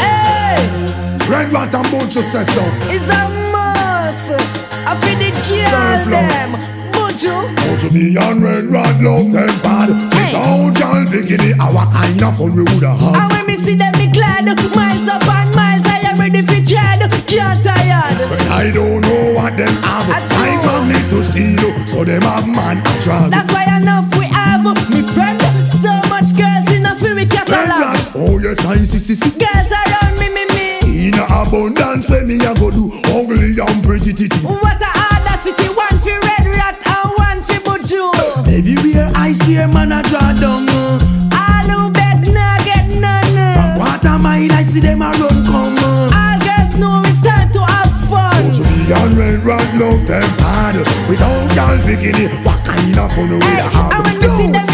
Hey, Red rat and bunch say so. it's a must. I feel the Surplus. them. Buju, Bunch me and red rat love them bad. Without y'all bikini, our kind of fun we woulda have. and when me see them, me glad. Miles up and miles, I am ready for tread. Can't tired. But I don't know what them have. I all. come need to steal, so them have man drag. That's why I'm not enough yes I see see see. Girls around me, me, me. In a abundance, when me a go do ugly and pretty titty. What a audacity, one for red rat and one for buju. Everywhere I steer, man, I draw down. uh. All who beg nah get none. From Quarter mile, I see them a run come. uh. All girls know it's time to have fun. Bunch me and red rat love them bad. Without y'all bikini, what kind of fun we Hey, woulda have? and when me see them,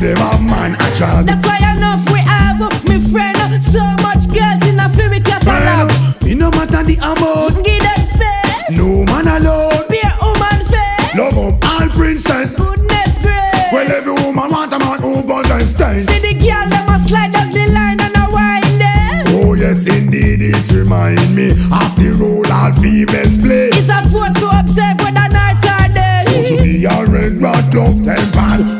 them. steal, so them have man a drag. That's why enough we have, uh, me friend. Uh, so much girls in a fury catalog. Me no matter the amount, Give them space. No man alone. Be a woman face. Love 'em all princess. Goodness grace. Well, every woman want a man who and stays. See the girl, them a slide up the line and a wind them. Oh yes, indeed, it remind me of the role all females play. It's a force to observe whether night or day. Don't you be a red rat love them bad. Hey. Without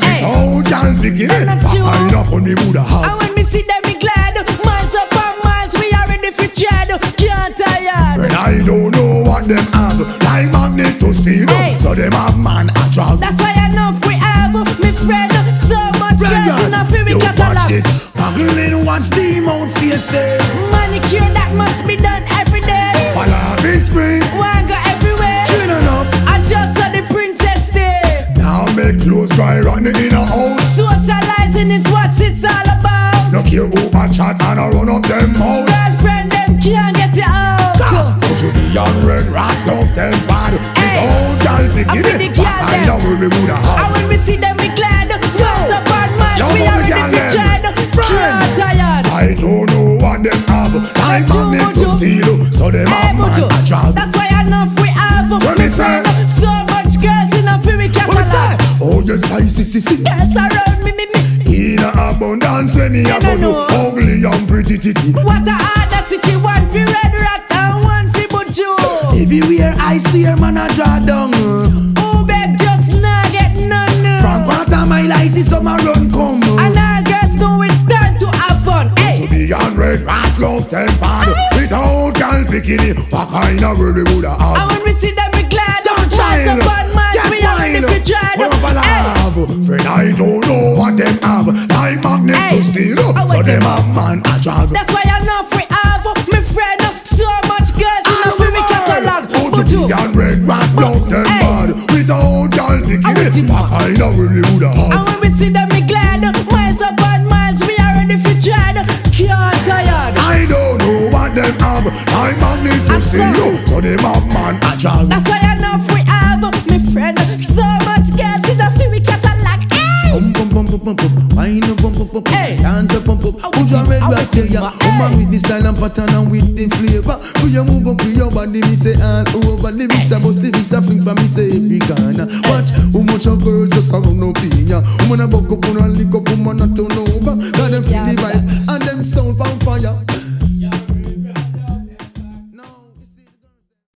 y'all I'm not what sure. kind of fun we woulda And have? when me see them, me glad. Miles up and miles, we are ready for tread. Can't tired. Friend, I don't know what them have. Like magnet to steal, Hey. so them have man a drag. That's why enough we have, me friend. So much in a fury You watch this. Muggling watch the mount face face. Care who a chat and a run up them mouth. Girlfriend, them can't get you out. Don't you be a red rat love them bad. Hey. Without y'all I feel bikini, the what girl kind them. of world we woulda And have? when we see them, we glad. Up and miles, Yo, we are girl, for them. tread. Tired. I don't know what them have. Buju, magnet to steal, so them have man a drag. That's why enough we have. Me me say? So much girls in a fury What me say? catalog. Oh yes, I see, see, see. Girls around me, me, me. In a abundance, when me a go do ugly and pretty titty. What a audacity, one for red rat and one for buju. Everywhere I steer, man, I draw down. Who beg just not get none. From quarter mile, I see some a run come. And all girls know it's time to have fun. Eh? To be on red rat love them ah. bad. Without y'all bikini, what kind of world we woulda have? and when we see them, we glad. Don't child. upon miles, Get we are ready wild. for tread. What up, Hey, have? Friend, I don't know what them have. Like magnet Hey. to steal, Oh, so wait them a man a drag. that's why enough we have, me friend. So much girls in ah, a fury catalog. Oh, to be on red rat love them Hey. bad. Without y'all wait a bikini, what kind of world we woulda have? And when we see them, we glad. Miles upon miles, we are ready for tread. Can't tired. I don't know what them have. Like magnet to I saw. steal, so them have man a drag. That's why enough we have, me friend. So much girls in a fury catalog. Hey. Pum pum pum pum pum pum, wine up pum pum pum pum, Hey. dance up pum pum. Put your you, red I right here, you, yeah. Woman with the style and pattern and with the flavor. Put your move up with your body, me say all over. The mix a bust, the mix a fling for me say every corner. Watch how much of girls just surround up in ya. Woman a buck up, woman a lick up, woman a turn over. Got them feel the